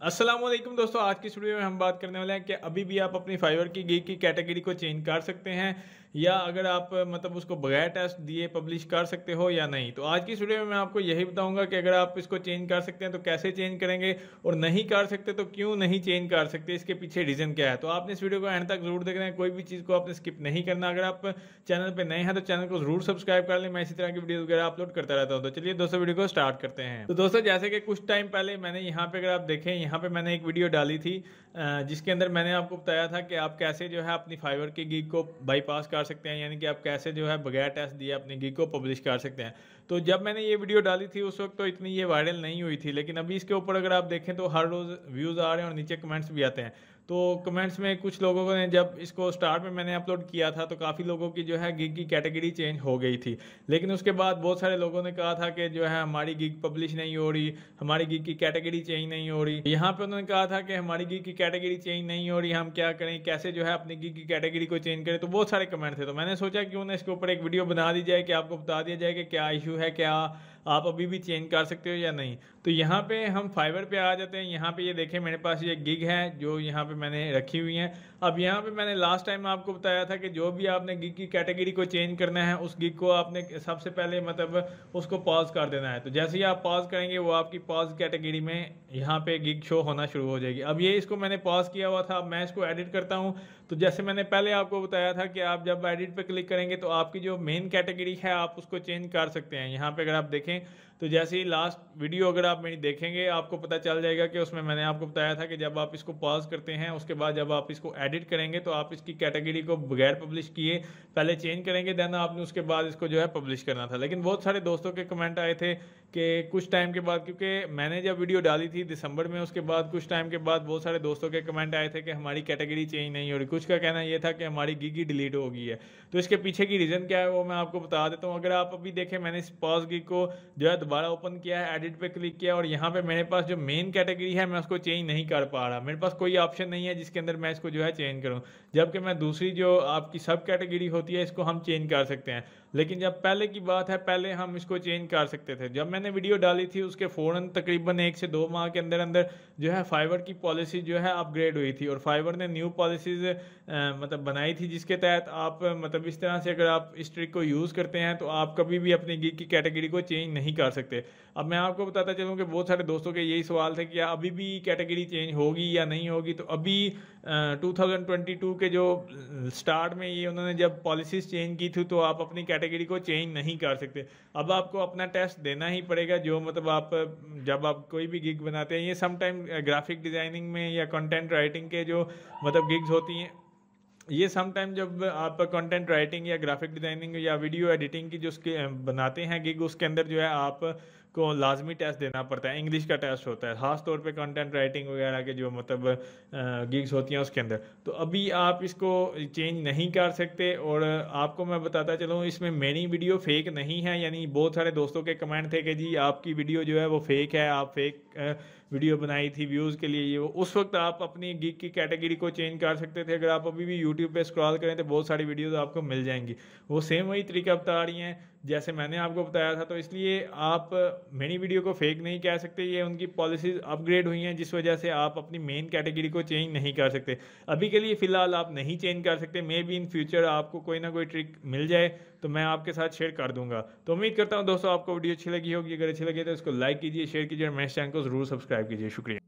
असलम दोस्तों, आज की स्टूडियो में हम बात करने वाले हैं कि अभी भी आप अपनी फाइवर की गी की कैटेगरी को चेंज कर सकते हैं। या अगर आप मतलब उसको बगैर टेस्ट दिए पब्लिश कर सकते हो या नहीं। तो आज की वीडियो में मैं आपको यही बताऊँगा कि अगर आप इसको चेंज कर सकते हैं तो कैसे चेंज करेंगे और नहीं कर सकते तो क्यों नहीं चेंज कर सकते, इसके पीछे रीज़न क्या है? तो आपने इस वीडियो को एंड तक ज़रूर देखना है। कोई भी चीज़ को आपने स्किप नहीं करना। अगर आप चैनल पर नए हैं तो चैनल को ज़रूर सब्सक्राइब कर लें। मैं इसी तरह की वीडियो वगैरह अपलोड करता रहता हूँ। तो चलिए दोस्तों वीडियो को स्टार्ट करते हैं। तो दोस्तों, जैसे कि कुछ टाइम पहले मैंने यहाँ पे अगर आप देखें, यहाँ पे मैंने एक वीडियो डाली थी जिसके अंदर मैंने आपको बताया था कि आप कैसे जो है अपनी फाइबर की गीक को बाईपास कर सकते हैं, यानी कि आप कैसे जो है बगैर टेस्ट दिए अपनी गिग को पब्लिश कर सकते हैं। तो जब मैंने ये वीडियो डाली थी, उस वक्त तो इतनी ये वायरल नहीं हुई थी, लेकिन अभी इसके ऊपर अगर आप देखें तो हर रोज़ व्यूज़ आ रहे हैं और नीचे कमेंट्स भी आते हैं। तो कमेंट्स में कुछ लोगों ने जब इसको स्टार्ट में मैंने अपलोड किया था तो काफ़ी लोगों की जो है गिग की कैटेगरी चेंज हो गई थी। लेकिन उसके बाद बहुत सारे लोगों ने कहा था कि जो है हमारी गिग पब्लिश नहीं हो रही, हमारी गिग की कैटेगरी चेंज नहीं हो रही। यहाँ पे उन्होंने कहा था कि हमारी गिग की कैटेगरी चेंज नहीं हो रही, हम क्या करें, कैसे जो है अपनी गिग की कैटेगरी को चेंज करें तो बहुत सारे कमेंट थे। तो मैंने सोचा कि उन्हें इसके ऊपर एक वीडियो बना दी जाए, कि आपको बता दिया जाए कि क्या इशू है, क्या आप अभी भी चेंज कर सकते हो या नहीं? तो यहाँ पे हम फाइबर पे आ जाते हैं। यहाँ पे ये देखें, मेरे पास ये गिग है, जो यहाँ पे मैंने रखी हुई है। अब यहाँ पे मैंने लास्ट टाइम आपको बताया था कि जो भी आपने गिग की कैटेगरी को चेंज करना है, उस गिग को आपने सबसे पहले मतलब उसको पॉज कर देना है। तो जैसे ही आप पॉज करेंगे, वो आपकी पॉज कैटेगरी में यहाँ पे गिग शो होना शुरू हो जाएगी। अब ये इसको मैंने पॉज किया हुआ था। अब मैं इसको एडिट करता हूँ। तो जैसे मैंने पहले आपको बताया था कि आप जब एडिट पर क्लिक करेंगे तो आपकी जो मेन कैटेगरी है, आप उसको चेंज कर सकते हैं। यहाँ पे अगर आप देखें तो जैसे ही लास्ट वीडियो अगर आप मेरी देखेंगे, आपको पता चल जाएगा कि उसमें मैंने आपको बताया था कि जब आप इसको पॉज करते हैं, उसके बाद जब आप इसको एडिट करेंगे तो आप इसकी कैटेगरी को बगैर पब्लिश किए पहले चेंज करेंगे देन आपने उसके बाद इसको जो है पब्लिश करना था। लेकिन बहुत सारे दोस्तों के कमेंट आए थे कि कुछ टाइम के बाद, क्योंकि मैंने जब वीडियो डाली थी दिसंबर में, उसके बाद, कुछ टाइम के बाद बहुत सारे दोस्तों के कमेंट आए थे कि हमारी कैटेगरी चेंज नहीं हो रही। कुछ का कहना यह था कि हमारी गिगी डिलीट हो गई है। तो इसके पीछे की रीज़न क्या है, वो मैं आपको बता देता हूँ। अगर आप अभी देखें, मैंने इस पॉज गिग को जो है दोबारा ओपन किया है एडिट पे क्लिक किया और यहाँ पे मेरे पास जो मेन कैटेगरी है, मैं उसको चेंज नहीं कर पा रहा। मेरे पास कोई ऑप्शन नहीं है जिसके अंदर मैं इसको जो है चेंज करूँ। जबकि मैं दूसरी जो आपकी सब कैटेगरी होती है, इसको हम चेंज कर सकते हैं। लेकिन जब पहले की बात है, पहले हम इसको चेंज कर सकते थे। जब मैंने वीडियो डाली थी, उसके फ़ौरन तकरीबन एक से दो माह के अंदर अंदर जो है फाइबर की पॉलिसी जो है अपग्रेड हुई थी। और फाइबर ने न्यू पॉलिसीज़ मतलब बनाई थी जिसके तहत आप मतलब इस तरह से अगर आप इस ट्रिक को यूज़ करते हैं तो आप कभी भी अपनी गिग की कैटेगरी को चेंज नहीं कर सकते। अब मैं आपको बताता चलूँ कि बहुत सारे दोस्तों के यही सवाल थे कि अभी भी कैटेगरी चेंज होगी या नहीं होगी? तो अभी टू के जो स्टार्ट में ये उन्होंने जब पॉलिसीज़ चेंज की थी तो आप अपनी कैटेगरी को चेंज नहीं कर सकते। अब आपको अपना टेस्ट देना ही पड़ेगा, जो मतलब आप, जब आप कोई भी गिग बनाते हैं, ये समटाइम ग्राफिक डिज़ाइनिंग में या कंटेंट राइटिंग के जो मतलब गिग्स होती हैं ये समटाइम जब आप कंटेंट राइटिंग या ग्राफिक डिज़ाइनिंग या वीडियो एडिटिंग की जो उसके बनाते हैं गिग उसके अंदर जो है आप को लाजमी टेस्ट देना पड़ता है इंग्लिश का टेस्ट होता है, खास तौर पे कंटेंट राइटिंग वगैरह के जो मतलब गिग्स होती हैं उसके अंदर। तो अभी आप इसको चेंज नहीं कर सकते और आपको मैं बताता चलूँ, इसमें मेरी वीडियो फेक नहीं है, यानी बहुत सारे दोस्तों के कमेंट थे कि जी, आपकी वीडियो जो है वो फेक है, आप फेक वीडियो बनाई थी व्यूज़ के लिए, ये वो। उस वक्त आप अपनी गिग की कैटेगरी को चेंज कर सकते थे, अगर आप अभी भी यूट्यूब पे स्क्रॉल करें तो बहुत सारी वीडियोज़ आपको मिल जाएँगी। वो सेम वही तरीका बता रही हैं जैसे मैंने आपको बताया था तो इसलिए आप मेरी वीडियो को फेक नहीं कह सकते। ये उनकी पॉलिसीज़ अपग्रेड हुई हैं, जिस वजह से आप अपनी मेन कैटेगरी को चेंज नहीं कर सकते। अभी के लिए फ़िलहाल आप नहीं चेंज कर सकते। मे बी इन फ्यूचर आपको कोई ना कोई ट्रिक मिल जाए तो मैं आपके साथ शेयर कर दूँगा। तो उम्मीद करता हूँ दोस्तों, आपको वीडियो अच्छी लगी होगी। अगर अच्छी लगी तो इसको लाइक कीजिए शेयर कीजिए, और मेरे चैनल को ज़रूर सब्सक्राइब कीजिए। शुक्रिया।